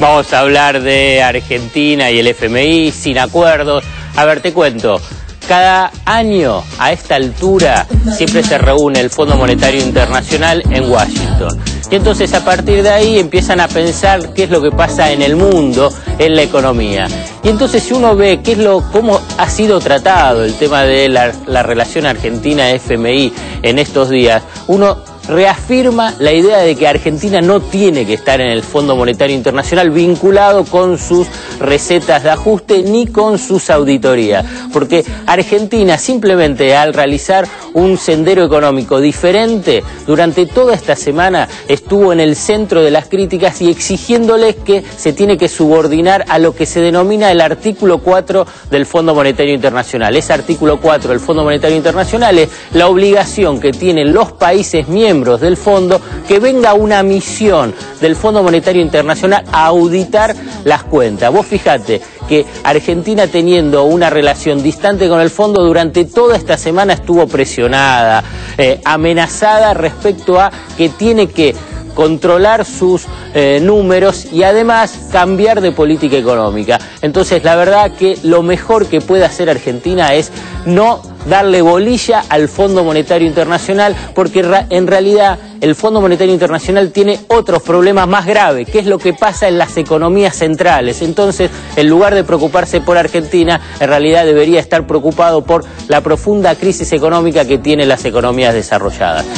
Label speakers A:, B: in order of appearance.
A: Vamos a hablar de Argentina y el FMI sin acuerdos. A ver, te cuento. Cada año, a esta altura, siempre se reúne el Fondo Monetario Internacional en Washington. Y entonces a partir de ahí empiezan a pensar qué es lo que pasa en el mundo, en la economía. Y entonces si uno ve qué es lo, cómo ha sido tratado el tema de la, la relación Argentina-FMI en estos días, uno reafirma la idea de que Argentina no tiene que estar en el Fondo Monetario Internacional vinculado con sus recetas de ajuste ni con sus auditorías, porque Argentina simplemente al realizar un sendero económico diferente durante toda esta semana estuvo en el centro de las críticas y exigiéndoles que se tiene que subordinar a lo que se denomina el artículo 4 del Fondo Monetario Internacional. Ese artículo 4 del Fondo Monetario Internacional es la obligación que tienen los países miembros del fondo que venga una misión del Fondo Monetario Internacional a auditar las cuentas. Vos fijate que Argentina teniendo una relación distante con el fondo durante toda esta semana estuvo presionada, eh, amenazada respecto a que tiene que controlar sus eh, números y además cambiar de política económica. Entonces, la verdad que lo mejor que puede hacer Argentina es no darle bolilla al Fondo Monetario Internacional porque en realidad el Fondo Monetario Internacional tiene otros problemas más graves, que es lo que pasa en las economías centrales. Entonces, en lugar de preocuparse por Argentina, en realidad debería estar preocupado por la profunda crisis económica que tienen las economías desarrolladas.